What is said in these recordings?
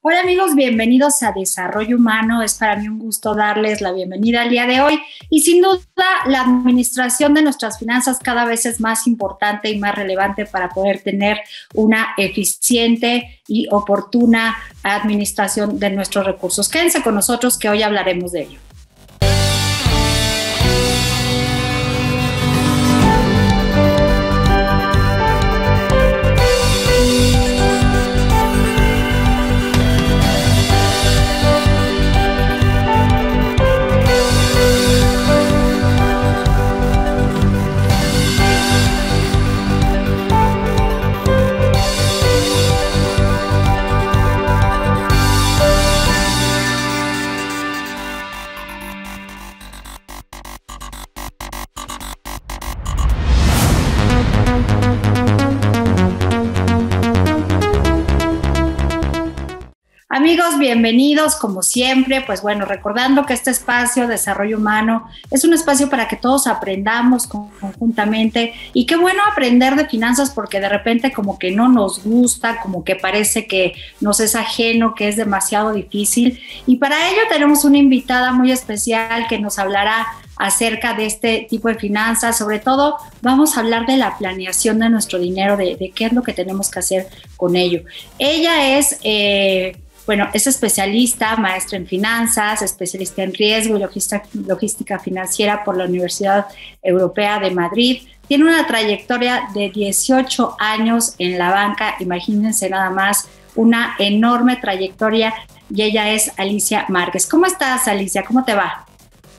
Hola amigos, bienvenidos a Desarrollo Humano. Es para mí un gusto darles la bienvenida al día de hoy y sin duda la administración de nuestras finanzas cada vez es más importante y más relevante para poder tener una eficiente y oportuna administración de nuestros recursos. Quédense con nosotros que hoy hablaremos de ello. Amigos, bienvenidos como siempre. Pues bueno, recordando que este espacio de desarrollo humano es un espacio para que todos aprendamos conjuntamente y qué bueno aprender de finanzas porque de repente como que no nos gusta, como que parece que nos es ajeno, que es demasiado difícil. Y para ello tenemos una invitada muy especial que nos hablará acerca de este tipo de finanzas. Sobre todo, vamos a hablar de la planeación de nuestro dinero, de, qué es lo que tenemos que hacer con ello. Ella es eh, bueno, es especialista, maestra en finanzas, especialista en riesgo y logística, financiera por la Universidad Europea de Madrid. Tiene una trayectoria de 18 años en la banca, imagínense nada más, una enorme trayectoria y ella es Alicia Márquez. ¿Cómo estás, Alicia? ¿Cómo te va?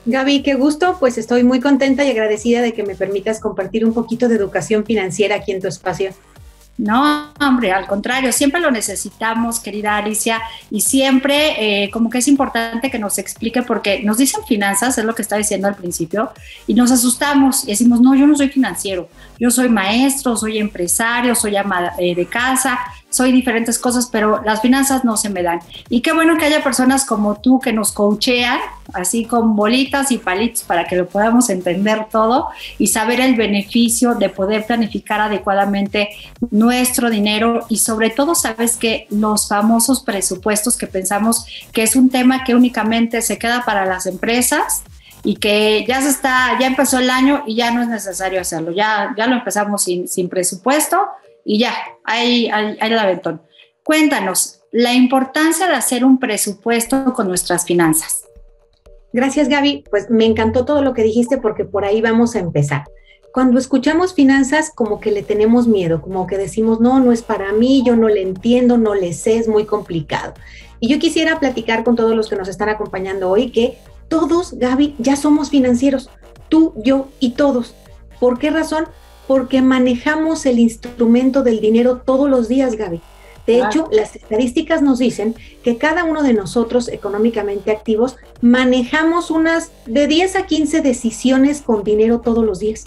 Gaby, qué gusto, pues estoy muy contenta y agradecida de que me permitas compartir un poquito de educación financiera aquí en tu espacio. No, hombre, al contrario, siempre lo necesitamos, querida Alicia, y siempre eh, como que es importante que nos explique porque nos dicen finanzas, es lo que estaba diciendo al principio, y nos asustamos y decimos, no, yo no soy financiero, yo soy maestro, soy empresario, soy ama eh, de casa, soy diferentes cosas, pero las finanzas no se me dan. Y qué bueno que haya personas como tú que nos coachean, así con bolitas y palitos para que lo podamos entender todo y saber el beneficio de poder planificar adecuadamente nuestro dinero y sobre todo, sabes que los famosos presupuestos que pensamos que es un tema que únicamente se queda para las empresas, y que ya se está, ya empezó el año y ya no es necesario hacerlo. Ya, ya lo empezamos sin, presupuesto y ya, ahí, ahí, el aventón. Cuéntanos, la importancia de hacer un presupuesto con nuestras finanzas. Gracias, Gaby. Pues me encantó todo lo que dijiste porque por ahí vamos a empezar. Cuando escuchamos finanzas, como que le tenemos miedo, como que decimos, no, no es para mí, yo no le entiendo, no le sé, es muy complicado. Y yo quisiera platicar con todos los que nos están acompañando hoy que todos, Gaby, ya somos financieros, tú, yo y todos. ¿Por qué razón? porque manejamos el instrumento del dinero todos los días, Gaby. De hecho, las estadísticas nos dicen que cada uno de nosotros económicamente activos manejamos unas de 10 a 15 decisiones con dinero todos los días.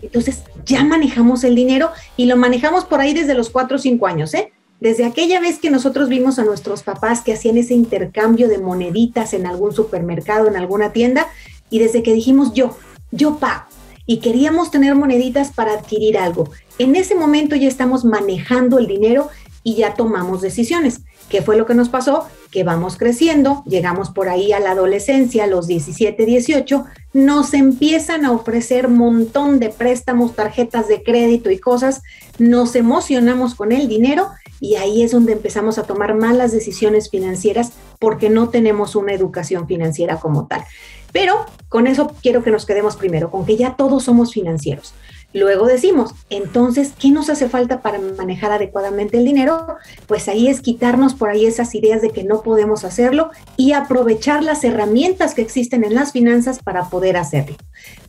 Entonces, ya manejamos el dinero y lo manejamos por ahí desde los 4 o 5 años, ¿eh? Desde aquella vez que nosotros vimos a nuestros papás que hacían ese intercambio de moneditas en algún supermercado, en alguna tienda, y desde que dijimos yo, yo pago y queríamos tener moneditas para adquirir algo. En ese momento ya estamos manejando el dinero y ya tomamos decisiones. ¿Qué fue lo que nos pasó? Que vamos creciendo, llegamos por ahí a la adolescencia, los 17, 18, nos empiezan a ofrecer montón de préstamos, tarjetas de crédito y cosas, nos emocionamos con el dinero y ahí es donde empezamos a tomar malas decisiones financieras porque no tenemos una educación financiera como tal. Pero con eso quiero que nos quedemos primero, con que ya todos somos financieros. Luego decimos, entonces, ¿qué nos hace falta para manejar adecuadamente el dinero? Pues ahí es quitarnos por ahí esas ideas de que no podemos hacerlo y aprovechar las herramientas que existen en las finanzas para poder hacerlo.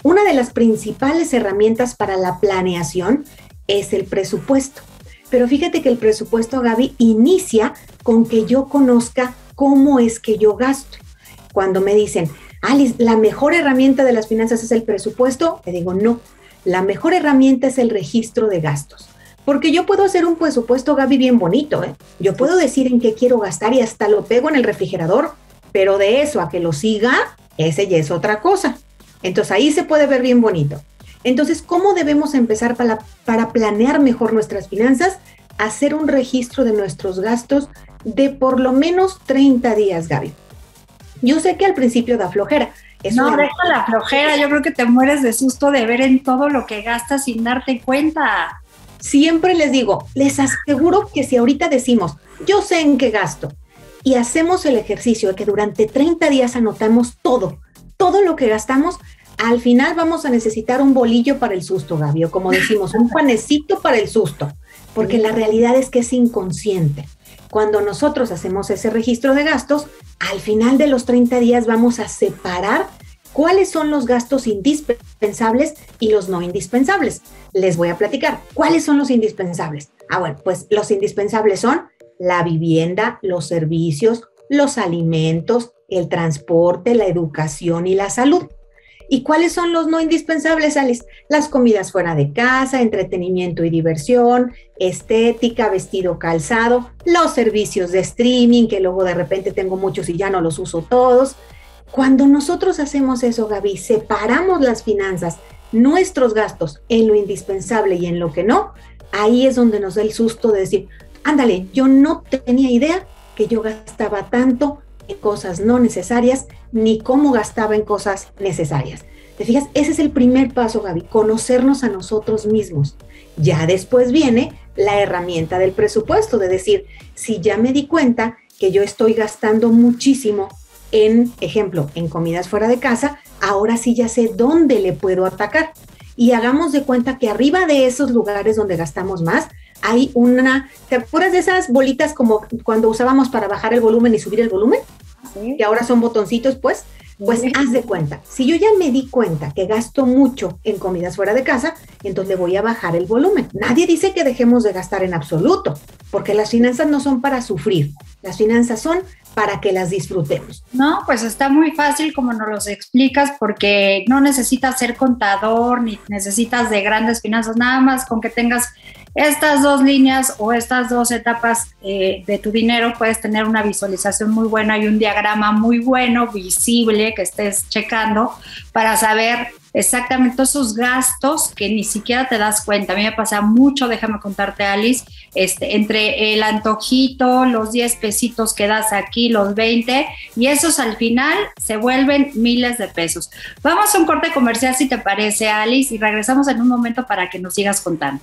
Una de las principales herramientas para la planeación es el presupuesto. Pero fíjate que el presupuesto, Gaby, inicia con que yo conozca cómo es que yo gasto. Cuando me dicen, Alice, la mejor herramienta de las finanzas es el presupuesto. Le digo, no, la mejor herramienta es el registro de gastos. Porque yo puedo hacer un presupuesto, Gaby, bien bonito. ¿eh? Yo puedo decir en qué quiero gastar y hasta lo pego en el refrigerador, pero de eso a que lo siga, ese ya es otra cosa. Entonces ahí se puede ver bien bonito. Entonces, ¿cómo debemos empezar para, para planear mejor nuestras finanzas? Hacer un registro de nuestros gastos de por lo menos 30 días, Gaby. Yo sé que al principio da flojera. No, deja la flojera. Yo creo que te mueres de susto de ver en todo lo que gastas sin darte cuenta. Siempre les digo, les aseguro que si ahorita decimos, yo sé en qué gasto, y hacemos el ejercicio de que durante 30 días anotamos todo, todo lo que gastamos, al final vamos a necesitar un bolillo para el susto, Gaby, o como decimos, un panecito para el susto, porque la realidad es que es inconsciente. Cuando nosotros hacemos ese registro de gastos, al final de los 30 días vamos a separar cuáles son los gastos indispensables y los no indispensables. Les voy a platicar. ¿Cuáles son los indispensables? Ah, bueno, pues los indispensables son la vivienda, los servicios, los alimentos, el transporte, la educación y la salud. ¿Y cuáles son los no indispensables, Alice? Las comidas fuera de casa, entretenimiento y diversión, estética, vestido, calzado, los servicios de streaming, que luego de repente tengo muchos y ya no los uso todos. Cuando nosotros hacemos eso, Gaby, separamos las finanzas, nuestros gastos en lo indispensable y en lo que no, ahí es donde nos da el susto de decir, ándale, yo no tenía idea que yo gastaba tanto en cosas no necesarias ni cómo gastaba en cosas necesarias. ¿Te fijas? Ese es el primer paso, Gaby, conocernos a nosotros mismos. Ya después viene la herramienta del presupuesto, de decir, si ya me di cuenta que yo estoy gastando muchísimo en, ejemplo, en comidas fuera de casa, ahora sí ya sé dónde le puedo atacar. Y hagamos de cuenta que arriba de esos lugares donde gastamos más, hay una, ¿te acuerdas de esas bolitas como cuando usábamos para bajar el volumen y subir el volumen? Sí. Que ahora son botoncitos, pues. Pues haz de cuenta, si yo ya me di cuenta que gasto mucho en comidas fuera de casa, entonces voy a bajar el volumen. Nadie dice que dejemos de gastar en absoluto, porque las finanzas no son para sufrir, las finanzas son para que las disfrutemos. No, pues está muy fácil como nos los explicas, porque no necesitas ser contador ni necesitas de grandes finanzas, nada más con que tengas estas dos líneas o estas dos etapas eh, de tu dinero puedes tener una visualización muy buena y un diagrama muy bueno, visible, que estés checando para saber exactamente esos gastos que ni siquiera te das cuenta. A mí me pasa mucho, déjame contarte, Alice, este, entre el antojito, los 10 pesitos que das aquí, los 20, y esos al final se vuelven miles de pesos. Vamos a un corte comercial, si te parece, Alice, y regresamos en un momento para que nos sigas contando.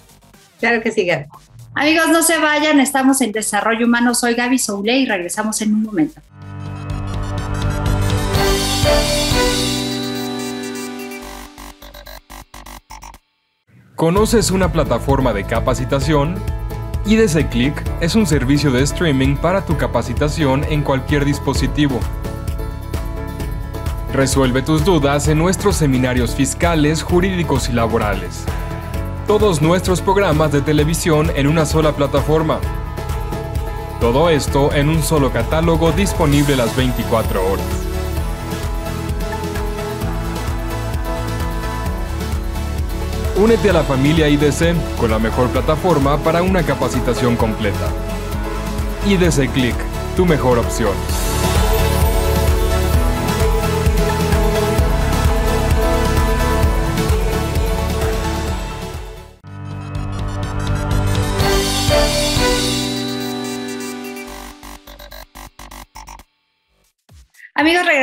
Claro que sí, Gaby. Amigos, no se vayan, estamos en Desarrollo Humano. Soy Gaby Soule y regresamos en un momento. ¿Conoces una plataforma de capacitación? IDC Click es un servicio de streaming para tu capacitación en cualquier dispositivo. Resuelve tus dudas en nuestros seminarios fiscales, jurídicos y laborales todos nuestros programas de televisión en una sola plataforma. Todo esto en un solo catálogo disponible las 24 horas. Únete a la familia IDC con la mejor plataforma para una capacitación completa. IDC Click, tu mejor opción.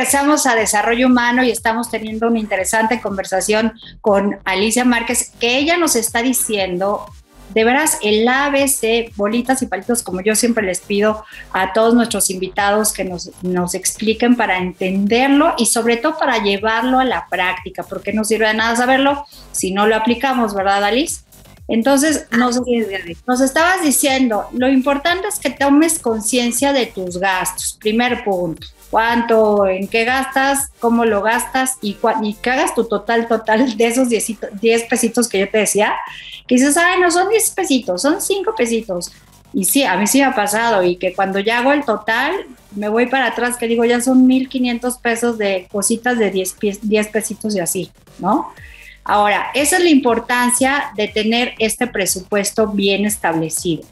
Regresamos a Desarrollo Humano y estamos teniendo una interesante conversación con Alicia Márquez, que ella nos está diciendo, de veras, el ABC, bolitas y palitos, como yo siempre les pido a todos nuestros invitados que nos, nos expliquen para entenderlo y sobre todo para llevarlo a la práctica, porque no sirve de nada saberlo si no lo aplicamos, ¿verdad, Alice? Entonces, nos, nos, estabas diciendo, lo importante es que tomes conciencia de tus gastos, primer punto cuánto, en qué gastas, cómo lo gastas y, y que hagas tu total, total de esos 10, pesitos que yo te decía, que dices, ay, no son 10 pesitos, son 5 pesitos. Y sí, a mí sí me ha pasado y que cuando ya hago el total, me voy para atrás, que digo, ya son 1.500 pesos de cositas de 10, 10 pesitos y así, ¿no? Ahora, esa es la importancia de tener este presupuesto bien establecido.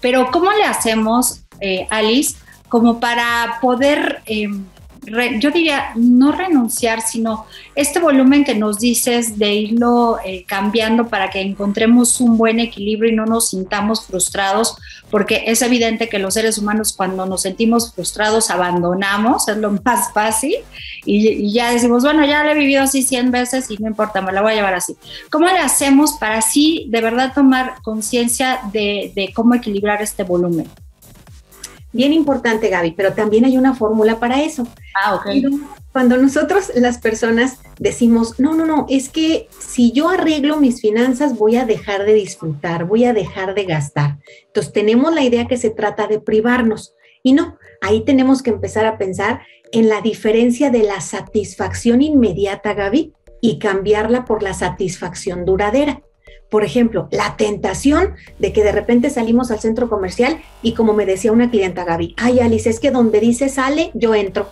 Pero ¿cómo le hacemos, eh, Alice, como para poder em, yo diría, no renunciar, sino este volumen que nos dices de irlo eh, cambiando para que encontremos un buen equilibrio y no nos sintamos frustrados, porque es evidente que los seres humanos cuando nos sentimos frustrados abandonamos, es lo más fácil, y, ya decimos, bueno, ya lo he vivido así 100 veces y no importa, me la voy a llevar así. ¿Cómo le hacemos para así de verdad tomar conciencia de, de cómo equilibrar este volumen? Bien importante, Gaby, pero también hay una fórmula para eso. Ah, ok. Cuando nosotros las personas decimos, no, no, no, es que si yo arreglo mis finanzas voy a dejar de disfrutar, voy a dejar de gastar. Entonces tenemos la idea que se trata de privarnos. Y no, ahí tenemos que empezar a pensar en la diferencia de la satisfacción inmediata, Gaby, y cambiarla por la satisfacción duradera. Por ejemplo, la tentación de que de repente salimos al centro comercial y como me decía una clienta Gaby, ay Alice, es que donde dice sale, yo entro.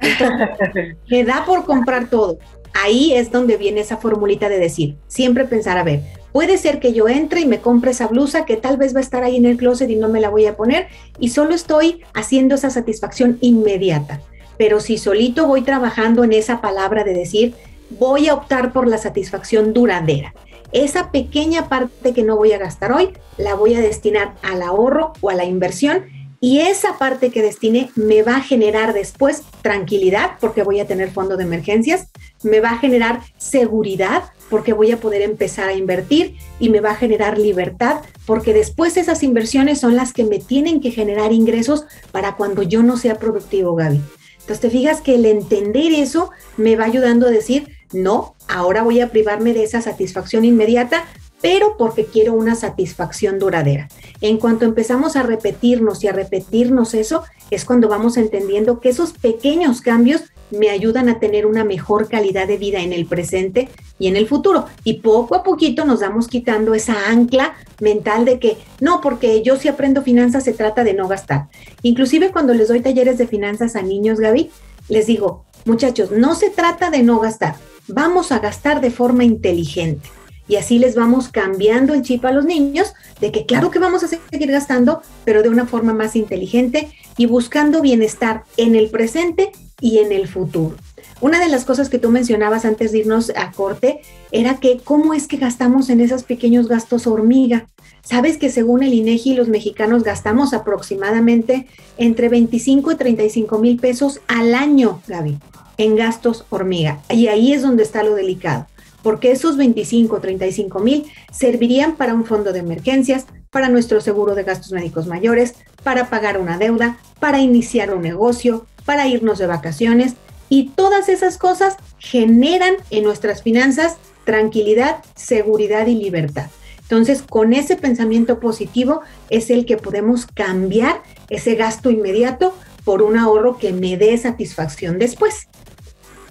me da por comprar todo. Ahí es donde viene esa formulita de decir, siempre pensar, a ver, puede ser que yo entre y me compre esa blusa que tal vez va a estar ahí en el closet y no me la voy a poner y solo estoy haciendo esa satisfacción inmediata. Pero si solito voy trabajando en esa palabra de decir, voy a optar por la satisfacción duradera esa pequeña parte que no voy a gastar hoy la voy a destinar al ahorro o a la inversión y esa parte que destine me va a generar después tranquilidad porque voy a tener fondo de emergencias, me va a generar seguridad porque voy a poder empezar a invertir y me va a generar libertad porque después esas inversiones son las que me tienen que generar ingresos para cuando yo no sea productivo, Gaby. Entonces te fijas que el entender eso me va ayudando a decir, no, ahora voy a privarme de esa satisfacción inmediata, pero porque quiero una satisfacción duradera. En cuanto empezamos a repetirnos y a repetirnos eso, es cuando vamos entendiendo que esos pequeños cambios me ayudan a tener una mejor calidad de vida en el presente y en el futuro. Y poco a poquito nos vamos quitando esa ancla mental de que no, porque yo si aprendo finanzas se trata de no gastar. Inclusive cuando les doy talleres de finanzas a niños, Gaby, les digo, muchachos, no se trata de no gastar, vamos a gastar de forma inteligente. Y así les vamos cambiando el chip a los niños de que claro que vamos a seguir gastando, pero de una forma más inteligente y buscando bienestar en el presente y en el futuro. Una de las cosas que tú mencionabas antes de irnos a corte era que cómo es que gastamos en esos pequeños gastos hormiga. Sabes que según el INEGI los mexicanos gastamos aproximadamente entre 25 y 35 mil pesos al año, Gaby en gastos hormiga. Y ahí es donde está lo delicado, porque esos 25 o 35 mil servirían para un fondo de emergencias, para nuestro seguro de gastos médicos mayores, para pagar una deuda, para iniciar un negocio, para irnos de vacaciones. Y todas esas cosas generan en nuestras finanzas tranquilidad, seguridad y libertad. Entonces, con ese pensamiento positivo es el que podemos cambiar ese gasto inmediato por un ahorro que me dé satisfacción después.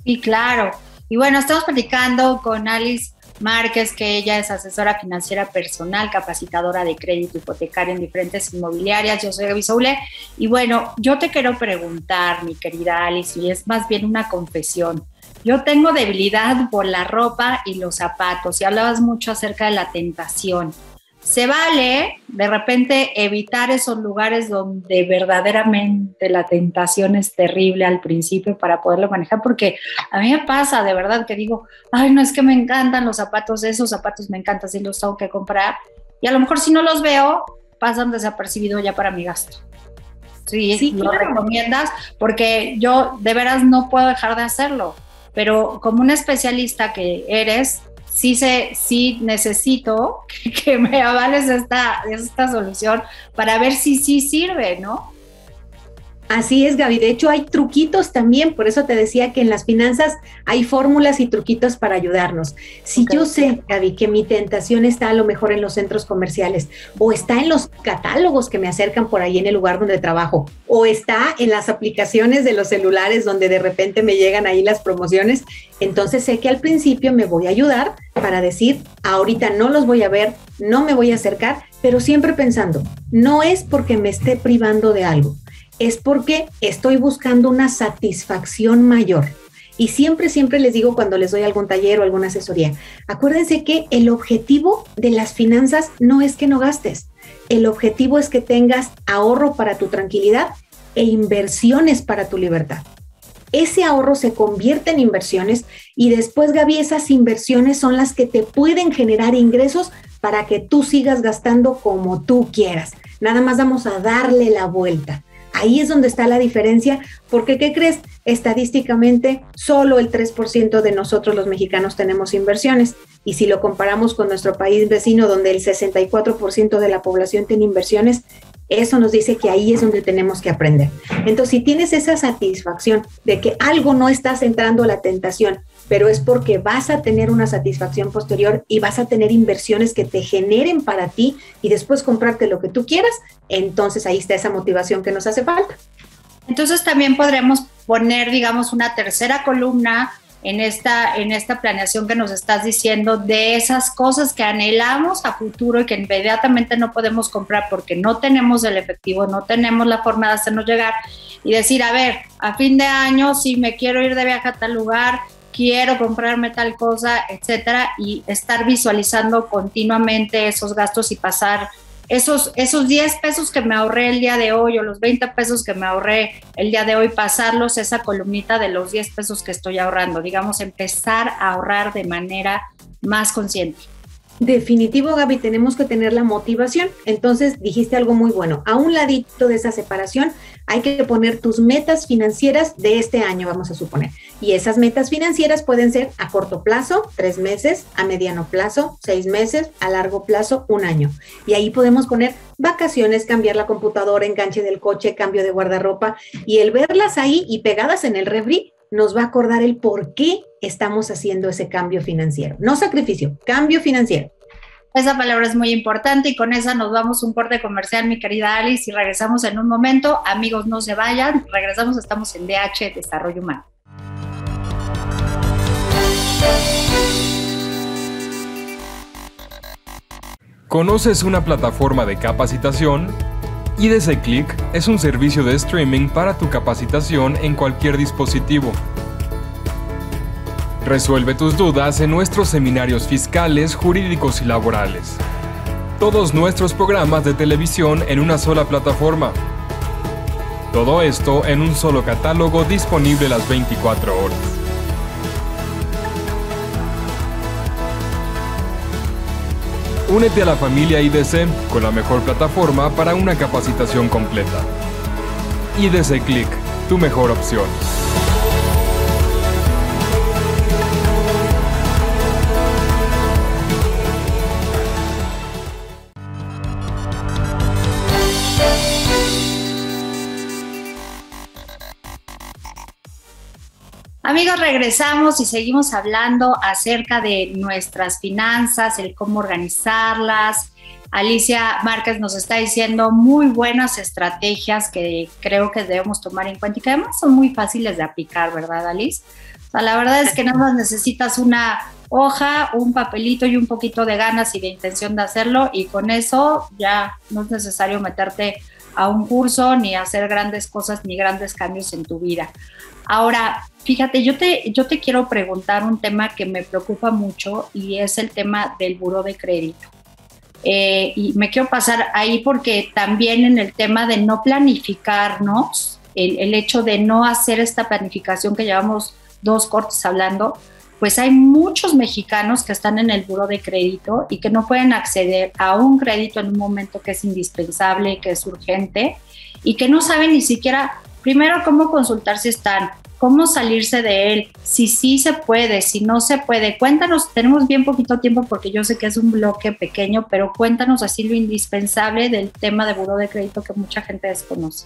Y claro. Y bueno, estamos platicando con Alice Márquez, que ella es asesora financiera personal, capacitadora de crédito hipotecario en diferentes inmobiliarias. Yo soy Gaby Soule. Y bueno, yo te quiero preguntar, mi querida Alice, y es más bien una confesión. Yo tengo debilidad por la ropa y los zapatos, y hablabas mucho acerca de la tentación se vale de repente evitar esos lugares donde verdaderamente la tentación es terrible al principio para poderlo manejar, porque a mí me pasa de verdad que digo, ay, no es que me encantan los zapatos, esos zapatos me encantan, si los tengo que comprar, y a lo mejor si no los veo, pasan desapercibidos ya para mi gasto. Sí, sí lo recomiendas, porque yo de veras no puedo dejar de hacerlo, pero como un especialista que eres, sí, se, sí necesito que me avales esta, esta solución para ver si sí sirve, ¿no? Así es, Gaby. De hecho, hay truquitos también. Por eso te decía que en las finanzas hay fórmulas y truquitos para ayudarnos. Si yo sé, Gaby, que mi tentación está a lo mejor en los centros comerciales o está en los catálogos que me acercan por ahí en el lugar donde trabajo o está en las aplicaciones de los celulares donde de repente me llegan ahí las promociones, entonces sé que al principio me voy a ayudar para decir, ahorita no los voy a ver, no me voy a acercar, pero siempre pensando, no es porque me esté privando de algo es porque estoy buscando una satisfacción mayor. Y siempre, siempre les digo cuando les doy algún taller o alguna asesoría, acuérdense que el objetivo de las finanzas no es que no gastes, el objetivo es que tengas ahorro para tu tranquilidad e inversiones para tu libertad. ese ahorro se convierte en inversiones y después, Gaby, esas inversiones son las que te pueden generar ingresos para que tú sigas gastando como tú quieras. Nada más vamos a darle la vuelta. Ahí es donde está la diferencia, porque ¿qué crees? Estadísticamente, solo el 3% de nosotros los mexicanos tenemos inversiones. Y si lo comparamos con nuestro país vecino, donde el 64% de la población tiene inversiones, eso nos dice que ahí es donde tenemos que aprender. Entonces, si tienes esa satisfacción de que algo no estás entrando a la tentación, pero es porque vas a tener una satisfacción posterior y vas a tener inversiones que te generen para ti y después comprarte lo que tú quieras, entonces ahí está esa motivación que nos hace falta. Entonces también podremos poner, digamos, una tercera columna en esta, en esta planeación que nos estás diciendo de esas cosas que anhelamos a futuro y que inmediatamente no podemos comprar porque no tenemos el efectivo, no tenemos la forma de hacernos llegar y decir, a ver, a fin de año, si me quiero ir de viaje a tal lugar, quiero comprarme tal cosa, etcétera, y estar visualizando continuamente esos gastos y pasar esos, esos 10 pesos que me ahorré el día de hoy o los 20 pesos que me ahorré el día de hoy, pasarlos esa columnita de los 10 pesos que estoy ahorrando, digamos, empezar a ahorrar de manera más consciente. Definitivo, Gaby, tenemos que tener la motivación. Entonces, dijiste algo muy bueno. A un ladito de esa separación hay que poner tus metas financieras de este año, vamos a suponer. Y esas metas financieras pueden ser a corto plazo, tres meses, a mediano plazo, seis meses, a largo plazo, un año. Y ahí podemos poner vacaciones, cambiar la computadora, enganche del coche, cambio de guardarropa. Y el verlas ahí y pegadas en el refri nos va a acordar el por qué estamos haciendo ese cambio financiero. No sacrificio, cambio financiero. Esa palabra es muy importante y con esa nos vamos un corte comercial, mi querida Alice, y regresamos en un momento. Amigos, no se vayan, regresamos, estamos en DH Desarrollo Humano. ¿Conoces una plataforma de capacitación? IDC Click es un servicio de streaming para tu capacitación en cualquier dispositivo. Resuelve tus dudas en nuestros seminarios fiscales, jurídicos y laborales. Todos nuestros programas de televisión en una sola plataforma. Todo esto en un solo catálogo disponible las 24 horas. Únete a la familia IDC con la mejor plataforma para una capacitación completa. IDC Click, tu mejor opción. Amigos, regresamos y seguimos hablando acerca de nuestras finanzas, el cómo organizarlas. Alicia Márquez nos está diciendo muy buenas estrategias que creo que debemos tomar en cuenta y que además son muy fáciles de aplicar, ¿verdad, Alice? O sea, la verdad es que nada más necesitas una hoja, un papelito y un poquito de ganas y de intención de hacerlo y con eso ya no es necesario meterte a un curso ni hacer grandes cosas ni grandes cambios en tu vida. Ahora, fíjate, yo te, yo te quiero preguntar un tema que me preocupa mucho y es el tema del buro de crédito. Eh, y me quiero pasar ahí porque también en el tema de no planificarnos, el, el hecho de no hacer esta planificación que llevamos dos cortes hablando, pues hay muchos mexicanos que están en el buro de crédito y que no pueden acceder a un crédito en un momento que es indispensable, que es urgente y que no saben ni siquiera primero cómo consultar si están, cómo salirse de él, si sí se puede, si no se puede. Cuéntanos, tenemos bien poquito tiempo porque yo sé que es un bloque pequeño, pero cuéntanos así lo indispensable del tema de buro de crédito que mucha gente desconoce.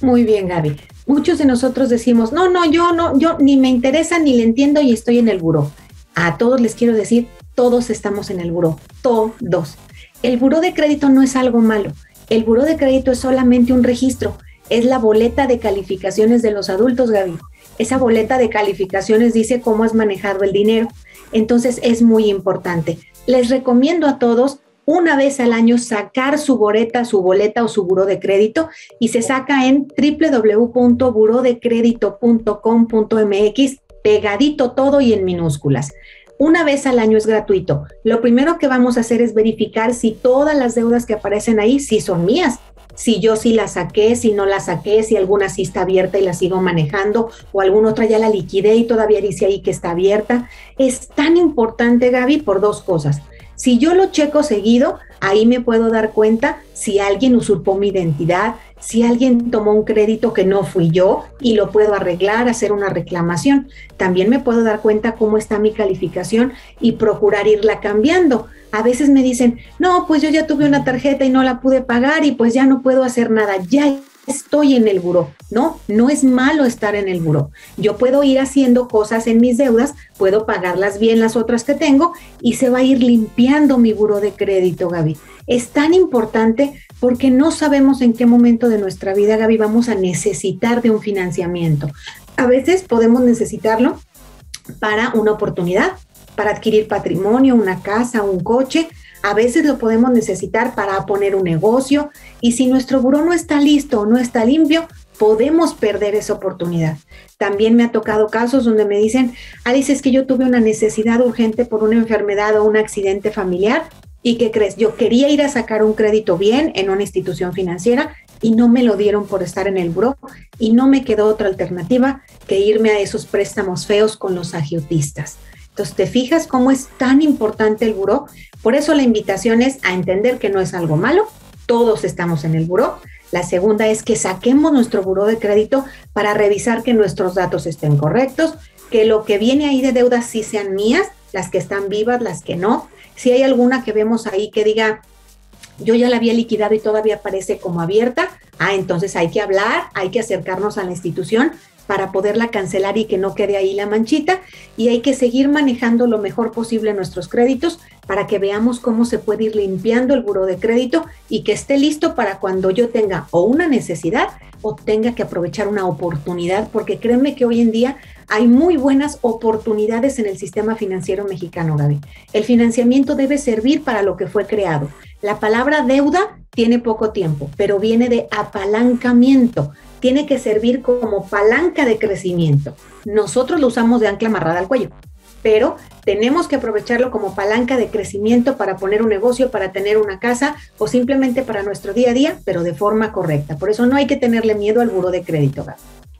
Muy bien, Gaby. Muchos de nosotros decimos, no, no, yo no, yo ni me interesa ni le entiendo y estoy en el buro. A todos les quiero decir, todos estamos en el buro, todos. El buro de crédito no es algo malo. El buro de crédito es solamente un registro es la boleta de calificaciones de los adultos, Gaby. Esa boleta de calificaciones dice cómo has manejado el dinero. Entonces es muy importante. Les recomiendo a todos una vez al año sacar su boleta, su boleta o su buro de crédito y se saca en www.burodecredito.com.mx, pegadito todo y en minúsculas. Una vez al año es gratuito. Lo primero que vamos a hacer es verificar si todas las deudas que aparecen ahí sí son mías si yo sí la saqué, si no la saqué, si alguna sí está abierta y la sigo manejando, o alguna otra ya la liquidé y todavía dice ahí que está abierta. Es tan importante, Gaby, por dos cosas. Si yo lo checo seguido, ahí me puedo dar cuenta si alguien usurpó mi identidad, si alguien tomó un crédito que no fui yo y lo puedo arreglar, hacer una reclamación. También me puedo dar cuenta cómo está mi calificación y procurar irla cambiando. A veces me dicen, no, pues yo ya tuve una tarjeta y no la pude pagar y pues ya no puedo hacer nada. Ya estoy en el buró. No, no es malo estar en el buró. Yo puedo ir haciendo cosas en mis deudas, puedo pagarlas bien las otras que tengo y se va a ir limpiando mi buró de crédito, Gaby. Es tan importante porque no sabemos en qué momento de nuestra vida, Gaby, vamos a necesitar de un financiamiento. A veces podemos necesitarlo para una oportunidad, para adquirir patrimonio, una casa, un coche, a veces lo podemos necesitar para poner un negocio y si nuestro buró no está listo o no está limpio, podemos perder esa oportunidad. También me ha tocado casos donde me dicen, Alice, es que yo tuve una necesidad urgente por una enfermedad o un accidente familiar y ¿qué crees? Yo quería ir a sacar un crédito bien en una institución financiera y no me lo dieron por estar en el buró y no me quedó otra alternativa que irme a esos préstamos feos con los agiotistas. Entonces, ¿te fijas cómo es tan importante el buró? Por eso la invitación es a entender que no es algo malo, todos estamos en el buró. La segunda es que saquemos nuestro buró de crédito para revisar que nuestros datos estén correctos, que lo que viene ahí de deudas sí sean mías, las que están vivas, las que no. Si hay alguna que vemos ahí que diga, yo ya la había liquidado y todavía parece como abierta, ah, entonces hay que hablar, hay que acercarnos a la institución para poderla cancelar y que no quede ahí la manchita. Y hay que seguir manejando lo mejor posible nuestros créditos para que veamos cómo se puede ir limpiando el buro de crédito y que esté listo para cuando yo tenga o una necesidad o tenga que aprovechar una oportunidad, porque créeme que hoy en día hay muy buenas oportunidades en el sistema financiero mexicano, Gaby. El financiamiento debe servir para lo que fue creado. La palabra deuda tiene poco tiempo, pero viene de apalancamiento tiene que servir como palanca de crecimiento. Nosotros lo usamos de ancla amarrada al cuello, pero tenemos que aprovecharlo como palanca de crecimiento para poner un negocio, para tener una casa o simplemente para nuestro día a día, pero de forma correcta. Por eso no hay que tenerle miedo al buro de crédito.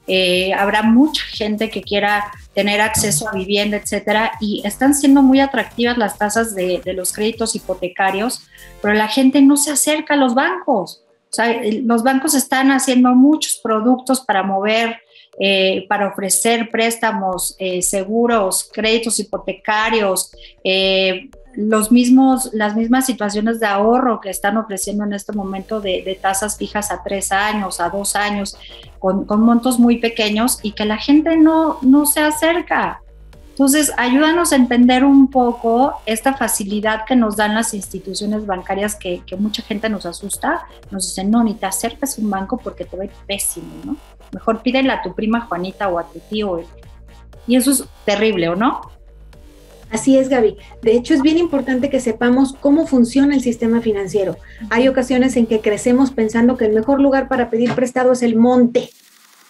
Eh, habrá mucha gente que quiera tener acceso a vivienda, etcétera, y están siendo muy atractivas las tasas de, los créditos hipotecarios, pero la gente no se acerca a los bancos. O sea, los bancos están haciendo muchos productos para mover, eh, para ofrecer préstamos eh, seguros, créditos hipotecarios, eh, los mismos, las mismas situaciones de ahorro que están ofreciendo en este momento de, tasas fijas a tres años, a dos años, con, con, montos muy pequeños y que la gente no, no se acerca. Entonces, ayúdanos a entender un poco esta facilidad que nos dan las instituciones bancarias que, mucha gente nos asusta. Nos dicen, no, ni te acerques a un banco porque te ir pésimo, ¿no? Mejor pídele a tu prima Juanita o a tu tío. Y eso es terrible, ¿o no? Así es, Gaby. De hecho, es bien importante que sepamos cómo funciona el sistema financiero. Hay ocasiones en que crecemos pensando que el mejor lugar para pedir prestado es el monte,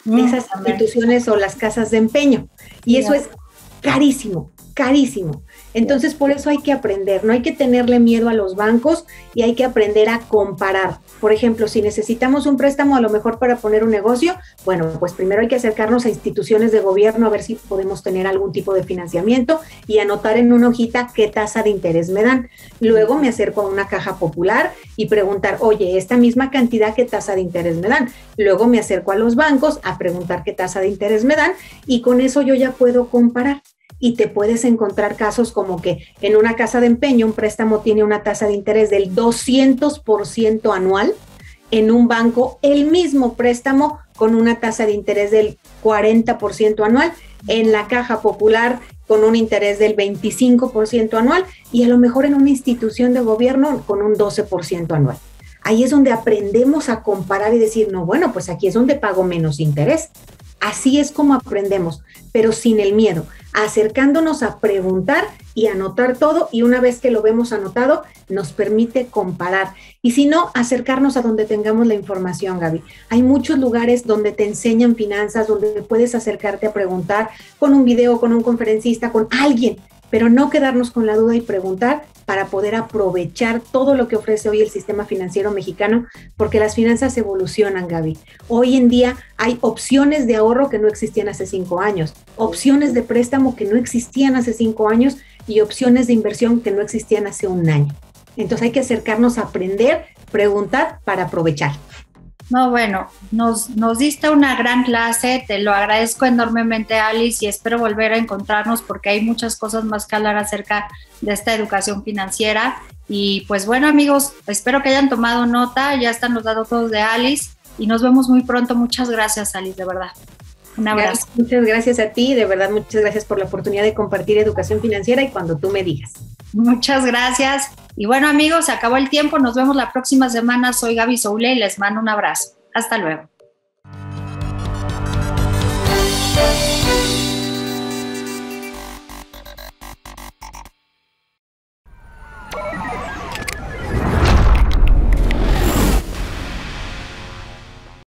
de esas instituciones o las casas de empeño. Y eso es carísimo, carísimo. Entonces, por eso hay que aprender, no hay que tenerle miedo a los bancos y hay que aprender a comparar. Por ejemplo, si necesitamos un préstamo a lo mejor para poner un negocio, bueno, pues primero hay que acercarnos a instituciones de gobierno a ver si podemos tener algún tipo de financiamiento y anotar en una hojita qué tasa de interés me dan. Luego me acerco a una caja popular y preguntar, oye, esta misma cantidad, ¿qué tasa de interés me dan? Luego me acerco a los bancos a preguntar qué tasa de interés me dan y con eso yo ya puedo comparar y te puedes encontrar casos como que en una casa de empeño un préstamo tiene una tasa de interés del 200% anual, en un banco el mismo préstamo con una tasa de interés del 40% anual, en la caja popular con un interés del 25% anual y a lo mejor en una institución de gobierno con un 12% anual. Ahí es donde aprendemos a comparar y decir, no, bueno, pues aquí es donde pago menos interés. Así es como aprendemos, pero sin el miedo acercándonos a preguntar y anotar todo y una vez que lo vemos anotado nos permite comparar y si no, acercarnos a donde tengamos la información, Gaby. Hay muchos lugares donde te enseñan finanzas, donde puedes acercarte a preguntar con un video, con un conferencista, con alguien, pero no quedarnos con la duda y preguntar para poder aprovechar todo lo que ofrece hoy el sistema financiero mexicano, porque las finanzas evolucionan, Gaby. Hoy en día hay opciones de ahorro que no existían hace cinco años, opciones de préstamo que no existían hace cinco años y opciones de inversión que no existían hace un año. Entonces hay que acercarnos a aprender, preguntar para aprovechar. No, bueno, nos, nos diste una gran clase, te lo agradezco enormemente Alice y espero volver a encontrarnos porque hay muchas cosas más que hablar acerca de esta educación financiera. Y pues bueno amigos, espero que hayan tomado nota, ya están los datos de Alice y nos vemos muy pronto. Muchas gracias Alice, de verdad. Un abrazo. muchas gracias a ti, de verdad muchas gracias por la oportunidad de compartir educación financiera y cuando tú me digas. Muchas gracias. Y bueno amigos, se acabó el tiempo. Nos vemos la próxima semana. Soy Gaby Soule y les mando un abrazo. Hasta luego.